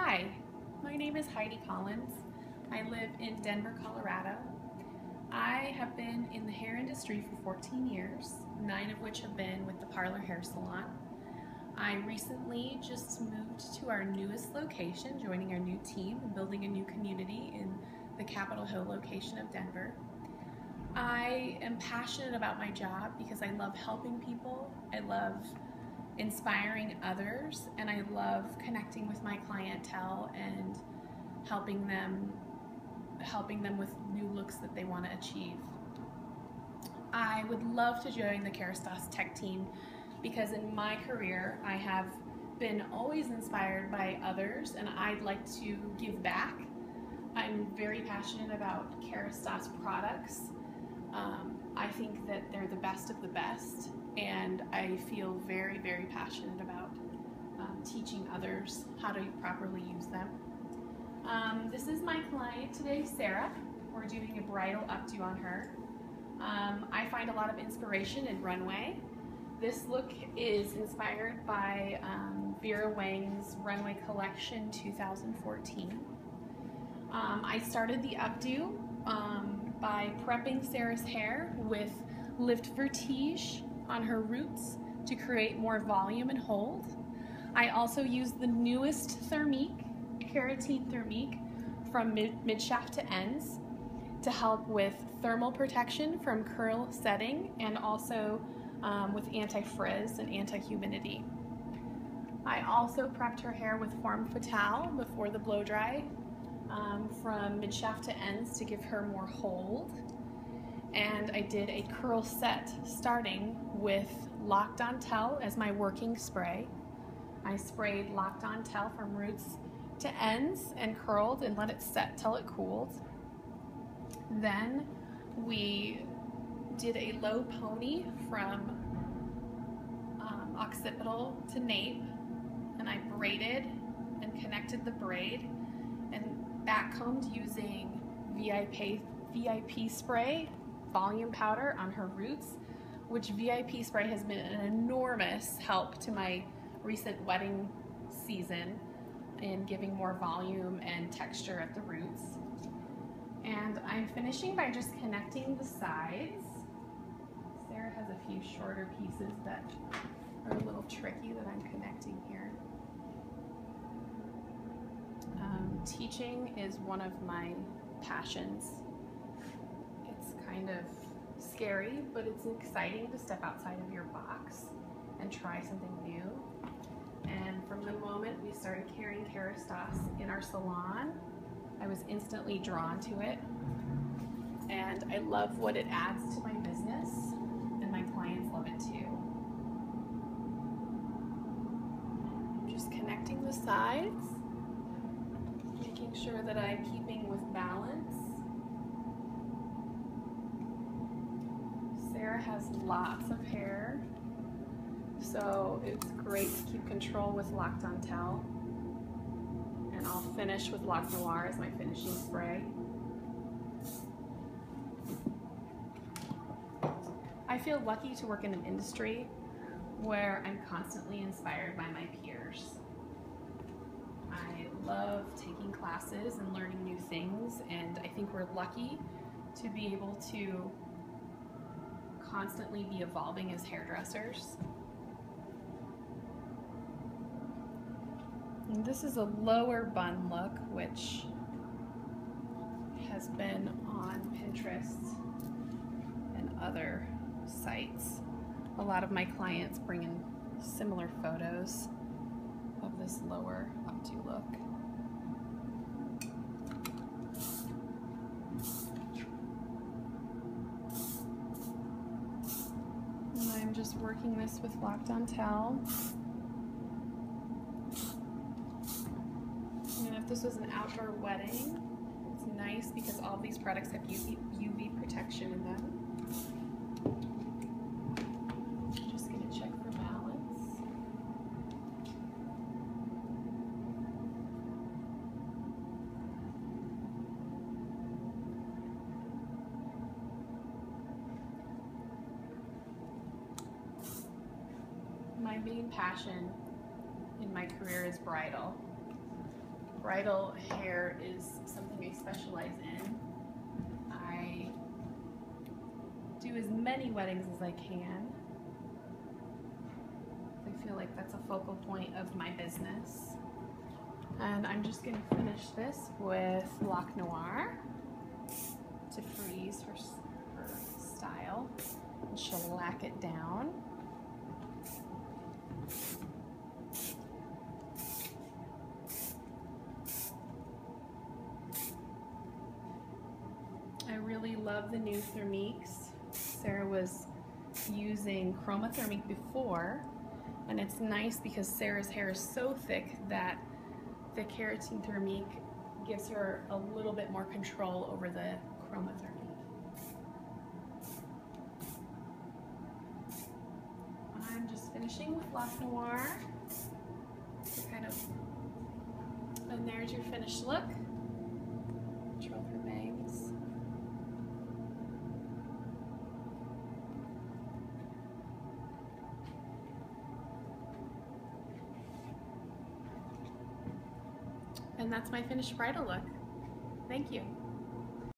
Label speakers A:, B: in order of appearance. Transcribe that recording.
A: Hi, my name is Heidi Collins. I live in Denver, Colorado. I have been in the hair industry for 14 years, nine of which have been with the Parlor Hair Salon. I recently just moved to our newest location, joining our new team and building a new community in the Capitol Hill location of Denver. I am passionate about my job because I love helping people. I love inspiring others and I love connecting with my clientele and helping them helping them with new looks that they want to achieve. I would love to join the Kerastase tech team because in my career I have been always inspired by others and I'd like to give back. I'm very passionate about Kerastase products. Um, I think that they're the best of the best and I feel very, very passionate about um, teaching others how to properly use them. Um, this is my client today, Sarah. We're doing a bridal updo on her. Um, I find a lot of inspiration in runway. This look is inspired by um, Vera Wang's Runway Collection 2014. Um, I started the updo um, by prepping Sarah's hair with Lift Vertige on her roots to create more volume and hold. I also used the newest Thermique, Keratin Thermique, from mid, mid shaft to ends to help with thermal protection from curl setting and also um, with anti-frizz and anti-humidity. I also prepped her hair with Forme Fatale before the blow dry um, from mid shaft to ends to give her more hold and I did a curl set starting with Laque Dentelle as my working spray. I sprayed Laque Dentelle from roots to ends and curled and let it set till it cooled. Then we did a low pony from um, occipital to nape and I braided and connected the braid and backcombed using VIP, VIP spray volume powder on her roots, which VIP spray has been an enormous help to my recent wedding season in giving more volume and texture at the roots. And I'm finishing by just connecting the sides. Sarah has a few shorter pieces that are a little tricky that I'm connecting here. Um, teaching is one of my passions It's kind of scary, but it's exciting to step outside of your box and try something new. And from the moment we started carrying Kerastase in our salon, I was instantly drawn to it. And I love what it adds to my business, and my clients love it too. Just connecting the sides, making sure that I'm keeping with balance. Sarah has lots of hair, so it's great to keep control with Laque Dentelle. And I'll finish with Laque Noire as my finishing spray. I feel lucky to work in an industry where I'm constantly inspired by my peers. I love taking classes and learning new things, and I think we're lucky to be able to constantly be evolving as hairdressers. And this is a lower bun look, which has been on Pinterest and other sites. A lot of my clients bring in similar photos this lower updo look. And I'm just working this with Laque Dentelle. And if this was an outdoor wedding, it's nice because all these products have UV, UV protection in them. Just gonna check for balance. My main passion in my career is bridal. bridal hair is something I specialize in. I do as many weddings as I can. I feel like that's a focal point of my business. And I'm just to finish this with Laque Noire to freeze her, her style. And shellac it down. I really love the new Thermiques. Sarah was using Chroma Thermique before, and it's nice because Sarah's hair is so thick that the Keratin Thermique gives her a little bit more control over the Chroma Thermique. I'm just finishing with Laque Noire. Kind of, and there's your finished look. Control her bangs. And that's my finished bridal look. Thank you.